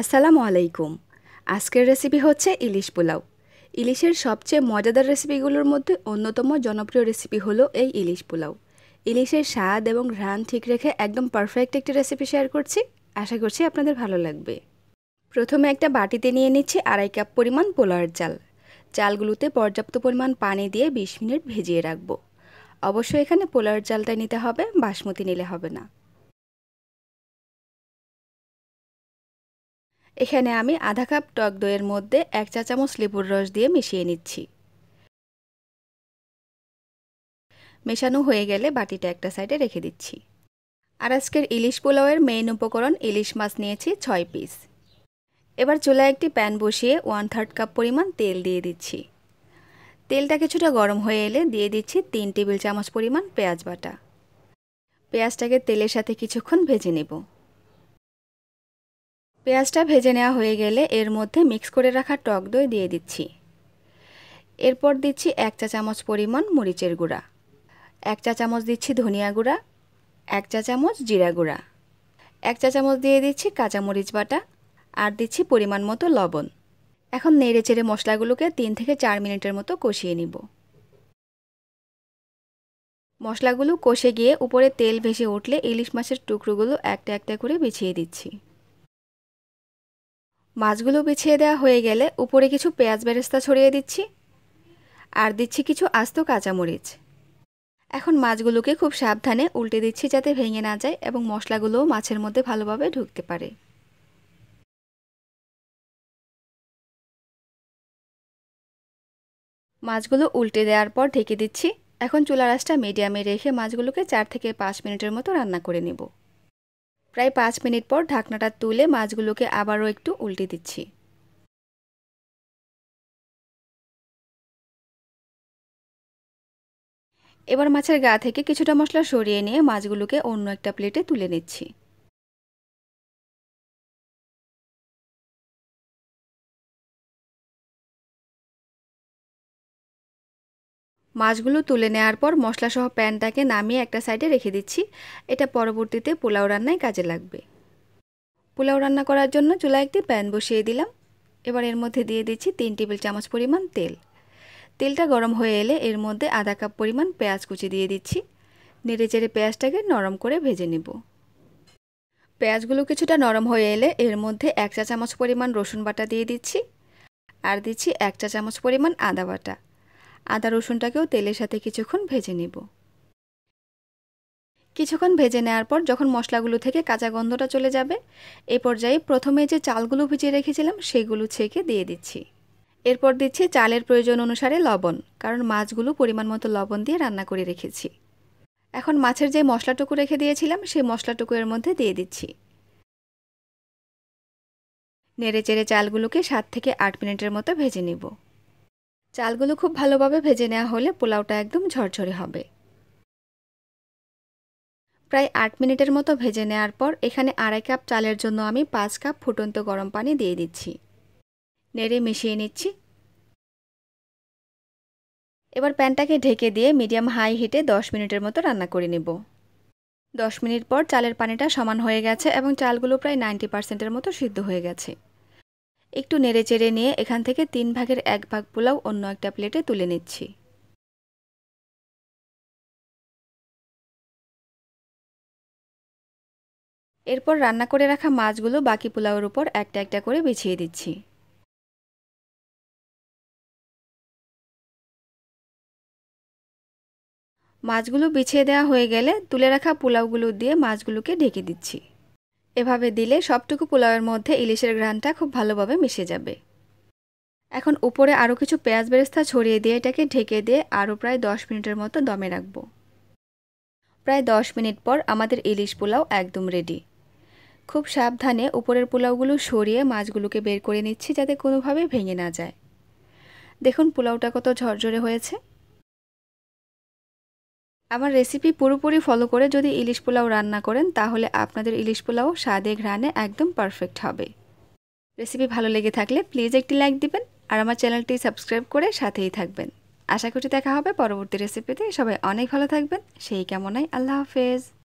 আসসালামু আলাইকুম। আজকের রেসিপি হচ্ছে ইলিশ পোলাও। ইলিশের সবচেয়ে মজাদার রেসিপিগুলোর মধ্যে অন্যতম জনপ্রিয় রেসিপি হলো এই ইলিশ পোলাও। ইলিশের স্বাদ এবং ঘ্রাণ ঠিক রেখে একদম পারফেক্ট একটি রেসিপি শেয়ার করছি। আশা করছি আপনাদের ভালো লাগবে। প্রথমে একটা বাটিতে নিয়ে নিচ্ছি আড়াই কাপ পরিমাণ পোলাওয়ের চাল। চালগুলোতে পর্যাপ্ত পরিমাণ পানি দিয়ে বিশ মিনিট ভিজিয়ে রাখব। অবশ্যই এখানে পোলাওয়ের চালটা নিতে হবে, বাসমতি নিলে হবে না। এখানে আমি আধা কাপ টক দইয়ের মধ্যে এক চা চামচ লেবুর রস দিয়ে মিশিয়ে নিচ্ছি। মেশানো হয়ে গেলে বাটিটা একটা সাইডে রেখে দিচ্ছি। আর আজকের ইলিশ পোলাওয়ের মেইন উপকরণ ইলিশ মাছ নিয়েছি ছয় পিস। এবার চুলায় একটি প্যান বসিয়ে ওয়ান থার্ড কাপ পরিমাণ তেল দিয়ে দিচ্ছি। তেলটা কিছুটা গরম হয়ে এলে দিয়ে দিচ্ছি তিন টেবিল চামচ পরিমাণ পেঁয়াজ বাটা। পেঁয়াজটাকে তেলের সাথে কিছুক্ষণ ভেজে নেব। পেঁয়াজটা ভেজে নেওয়া হয়ে গেলে এর মধ্যে মিক্স করে রাখা টক দই দিয়ে দিচ্ছি। এরপর দিচ্ছি এক চা চামচ পরিমাণ মরিচের গুঁড়া। এক চা চামচ দিচ্ছি ধনিয়া গুঁড়া, এক চা চামচ জিরা গুঁড়া। এক চা চামচ দিয়ে দিচ্ছি কাঁচামরিচ বাটা আর দিচ্ছি পরিমাণ মতো লবণ। এখন নেড়ে চেড়ে মশলাগুলোকে তিন থেকে চার মিনিটের মতো কষিয়ে নিব। মশলাগুলো কষে গিয়ে উপরে তেল ভেসে উঠলে ইলিশ মাছের টুকরোগুলো একটা একটা করে বিছিয়ে দিচ্ছি। মাছগুলো বিছিয়ে দেওয়া হয়ে গেলে উপরে কিছু পেঁয়াজ বেরেস্তা ছড়িয়ে দিচ্ছি। আর দিচ্ছি কিছু আস্ত কাঁচামরিচ। এখন মাছগুলোকে খুব সাবধানে উল্টে দিচ্ছি যাতে ভেঙে না যায় এবং মশলাগুলোও মাছের মধ্যে ভালোভাবে ঢুকতে পারে। মাছগুলো উল্টে দেওয়ার পর ঢেকে দিচ্ছি। এখন চুলা রাসটা মিডিয়ামে রেখে মাছগুলোকে চার থেকে পাঁচ মিনিটের মতো রান্না করে নেব। প্রায় পাঁচ মিনিট পর ঢাকনাটা তুলে মাছগুলোকে আবারও একটু উল্টে দিচ্ছি। এবার মাছের গা থেকে কিছুটা মশলা সরিয়ে নিয়ে মাছগুলোকে অন্য একটা প্লেটে তুলে নিচ্ছি। মাছগুলো তুলে নেওয়ার পর মশলাসহ প্যানটাকে নামিয়ে একটা সাইডে রেখে দিচ্ছি। এটা পরবর্তীতে পোলাও রান্নায় কাজে লাগবে। পোলাও রান্না করার জন্য চুলা একটি প্যান বসিয়ে দিলাম। এবার এর মধ্যে দিয়ে দিচ্ছি তিন টেবিল চামচ পরিমাণ তেল। তেলটা গরম হয়ে এলে এর মধ্যে আধা কাপ পরিমাণ পেঁয়াজ কুচি দিয়ে দিচ্ছি। নেড়ে চেড়ে পেঁয়াজটাকে নরম করে ভেজে নেব। পেঁয়াজগুলো কিছুটা নরম হয়ে এলে এর মধ্যে এক চা চামচ পরিমাণ রসুন বাটা দিয়ে দিচ্ছি। আর দিচ্ছি এক চা চামচ পরিমাণ আদা বাটা। আদা রসুনটাকেও তেলের সাথে কিছুক্ষণ ভেজে নেব। কিছুক্ষণ ভেজে নেওয়ার পর যখন মশলাগুলো থেকে কাঁচা গন্ধটা চলে যাবে, এ পর্যায়ে প্রথমে যে চালগুলো ভিজিয়ে রেখেছিলাম সেগুলো ছেঁকে দিয়ে দিচ্ছি। এরপর দিচ্ছি চালের প্রয়োজন অনুসারে লবণ, কারণ মাছগুলো পরিমাণ মতো লবণ দিয়ে রান্না করে রেখেছি। এখন মাছের যে মশলাটুকু রেখে দিয়েছিলাম, সেই মশলাটুকু এর মধ্যে দিয়ে দিচ্ছি। নেড়ে চেড়ে চালগুলোকে সাত থেকে আট মিনিটের মতো ভেজে নেব। চালগুলো খুব ভালোভাবে ভেজে নেওয়া হলে পোলাওটা একদম ঝরঝরে হবে। প্রায় আট মিনিটের মতো ভেজে নেওয়ার পর এখানে আড়াই কাপ চালের জন্য আমি পাঁচ কাপ ফুটন্ত গরম পানি দিয়ে দিচ্ছি। নেড়ে মিশিয়ে নিচ্ছি। এবার প্যানটাকে ঢেকে দিয়ে মিডিয়াম হাই হিটে দশ মিনিটের মতো রান্না করে নেব। দশ মিনিট পর চালের পানিটা সমান হয়ে গেছে এবং চালগুলো প্রায় নাইনটি পার্সেন্টের মতো সিদ্ধ হয়ে গেছে। একটু নেড়ে চেড়ে নিয়ে এখান থেকে তিন ভাগের এক ভাগ পোলাও অন্য একটা প্লেটে তুলে নিচ্ছি। এরপর রান্না করে রাখা মাছগুলো বাকি পোলাওয়ের উপর একটা একটা করে বিছিয়ে দিচ্ছি। মাছগুলো বিছিয়ে দেওয়া হয়ে গেলে তুলে রাখা পোলাওগুলো দিয়ে মাছগুলোকে ঢেকে দিচ্ছি। এভাবে দিলে সবটুকু পোলাওয়ের মধ্যে ইলিশের ঘ্রাণটা খুব ভালোভাবে মিশে যাবে। এখন উপরে আরও কিছু পেঁয়াজ বেরেস্তা ছড়িয়ে দিয়ে এটাকে ঢেকে দিয়ে আরও প্রায় দশ মিনিটের মতো দমে রাখব। প্রায় দশ মিনিট পর আমাদের ইলিশ পোলাও একদম রেডি। খুব সাবধানে উপরের পোলাওগুলো সরিয়ে মাছগুলোকে বের করে নিচ্ছি যাতে কোনোভাবে ভেঙে না যায়। দেখুন পোলাওটা কত ঝরঝরে হয়েছে। আমার রেসিপি পুরোপুরি ফলো করে যদি ইলিশ পোলাও রান্না করেন, তাহলে আপনাদের ইলিশ পোলাও স্বাদে ঘ্রাণে একদম পারফেক্ট হবে। রেসিপি ভালো লেগে থাকলে প্লিজ একটি লাইক দিবেন আর আমার চ্যানেলটি সাবস্ক্রাইব করে সাথেই থাকবেন। আশা করি দেখা হবে পরবর্তী রেসিপিতে সবাই অনেক ভালো থাকবেন। সেই কেমনাই আল্লাহ হাফেজ।